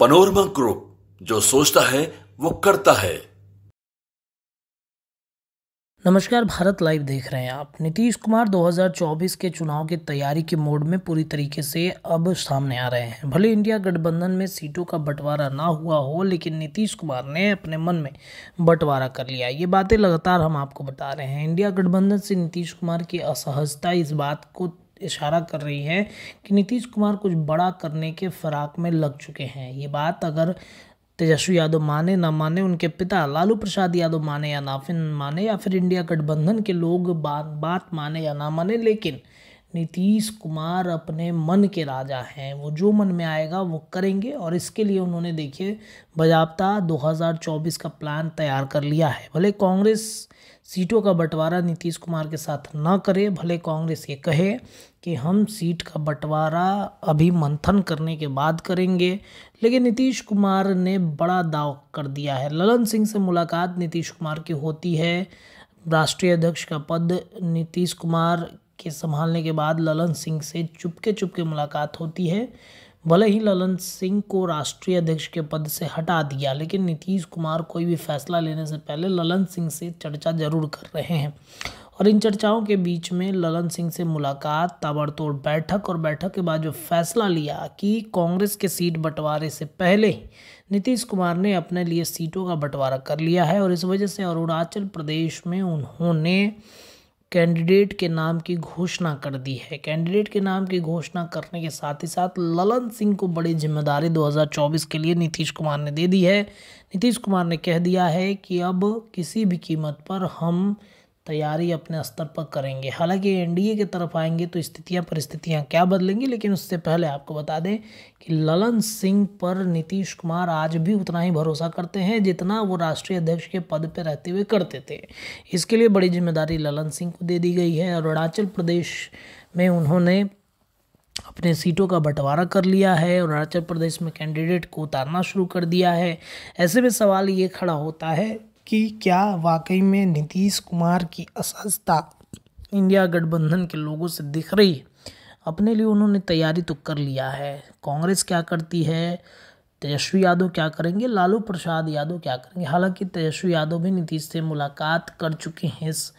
Panorama group जो सोचता है, वो करता है। नमस्कार, भारत लाइव देख रहे हैं आप। नीतीश कुमार 2024 के चुनाव की तैयारी के मोड में पूरी तरीके से अब सामने आ रहे हैं। भले इंडिया गठबंधन में सीटों का बंटवारा ना हुआ हो, लेकिन नीतीश कुमार ने अपने मन में बंटवारा कर लिया ये बातें लगातार हम आपको बता रहे हैं। इंडिया गठबंधन से नीतीश कुमार की असहजता इस बात को इशारा कर रही है कि नीतीश कुमार कुछ बड़ा करने के फराक में लग चुके हैं। ये बात अगर तेजस्वी यादव माने ना माने, उनके पिता लालू प्रसाद यादव माने या ना फिर माने, या फिर इंडिया गठबंधन के लोग बात बात माने या ना माने, लेकिन नीतीश कुमार अपने मन के राजा हैं। वो जो मन में आएगा, वो करेंगे और इसके लिए उन्होंने, देखिए, बजाबता 2024 का प्लान तैयार कर लिया है। भले कांग्रेस सीटों का बंटवारा नीतीश कुमार के साथ ना करे, भले कांग्रेस ये कहे कि हम सीट का बंटवारा अभी मंथन करने के बाद करेंगे, लेकिन नीतीश कुमार ने बड़ा दाव कर दिया है। ललन सिंह से मुलाकात नीतीश कुमार की होती है। राष्ट्रीय अध्यक्ष का पद नीतीश कुमार के संभालने के बाद ललन सिंह से चुपके चुपके मुलाकात होती है। भले ही ललन सिंह को राष्ट्रीय अध्यक्ष के पद से हटा दिया, लेकिन नीतीश कुमार कोई भी फैसला लेने से पहले ललन सिंह से चर्चा ज़रूर कर रहे हैं। और इन चर्चाओं के बीच में ललन सिंह से मुलाकात, ताबड़तोड़ बैठक और बैठक के बाद जो फैसला लिया कि कांग्रेस के सीट बंटवारे से पहले नीतीश कुमार ने अपने लिए सीटों का बंटवारा कर लिया है और इस वजह से अरुणाचल प्रदेश में उन्होंने कैंडिडेट के नाम की घोषणा कर दी है। कैंडिडेट के नाम की घोषणा करने के साथ ही साथ ललन सिंह को बड़ी ज़िम्मेदारी 2024 के लिए नीतीश कुमार ने दे दी है। नीतीश कुमार ने कह दिया है कि अब किसी भी कीमत पर हम तैयारी अपने स्तर पर करेंगे। हालाँकि एनडीए की तरफ़ आएँगे तो स्थितियाँ परिस्थितियाँ क्या बदलेंगी, लेकिन उससे पहले आपको बता दें कि ललन सिंह पर नीतीश कुमार आज भी उतना ही भरोसा करते हैं जितना वो राष्ट्रीय अध्यक्ष के पद पर रहते हुए करते थे। इसके लिए बड़ी ज़िम्मेदारी ललन सिंह को दे दी गई है। अरुणाचल प्रदेश में उन्होंने अपने सीटों का बंटवारा कर लिया है। अरुणाचल प्रदेश में कैंडिडेट को उतारना शुरू कर दिया है। ऐसे में सवाल ये खड़ा होता है कि क्या वाकई में नीतीश कुमार की असहजता इंडिया गठबंधन के लोगों से दिख रही? है अपने लिए उन्होंने तैयारी तो कर लिया है। कांग्रेस क्या करती है? तेजस्वी यादव क्या करेंगे? लालू प्रसाद यादव क्या करेंगे? हालाँकि तेजस्वी यादव भी नीतीश से मुलाकात कर चुके हैं इस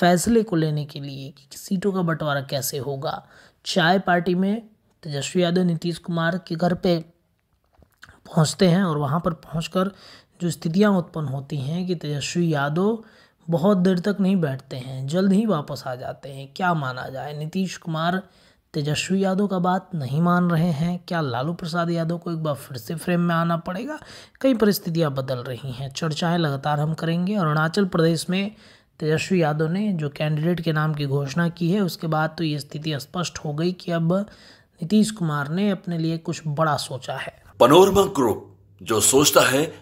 फैसले को लेने के लिए कि सीटों का बंटवारा कैसे होगा। चाय पार्टी में तेजस्वी यादव नीतीश कुमार के घर पे पहुँचते हैं और वहाँ पर पहुंचकर जो स्थितियाँ उत्पन्न होती हैं कि तेजस्वी यादव बहुत देर तक नहीं बैठते हैं, जल्द ही वापस आ जाते हैं। क्या माना जाए? नीतीश कुमार तेजस्वी यादव का बात नहीं मान रहे हैं। क्या लालू प्रसाद यादव को एक बार फिर से फ्रेम में आना पड़ेगा? कई परिस्थितियाँ बदल रही हैं। चर्चाएँ लगातार हम करेंगे। अरुणाचल प्रदेश में तेजस्वी यादव ने जो कैंडिडेट के नाम की घोषणा की है, उसके बाद तो ये स्थिति स्पष्ट हो गई कि अब नीतीश कुमार ने अपने लिए कुछ बड़ा सोचा है। पनोरमा ग्रुप जो सोचता है